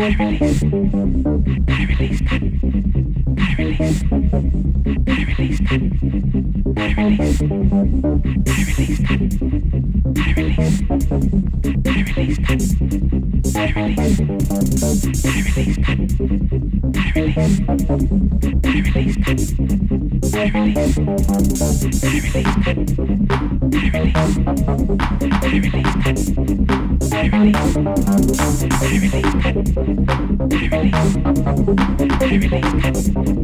I release. Everything